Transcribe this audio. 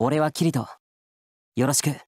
俺はキリト。よろしく。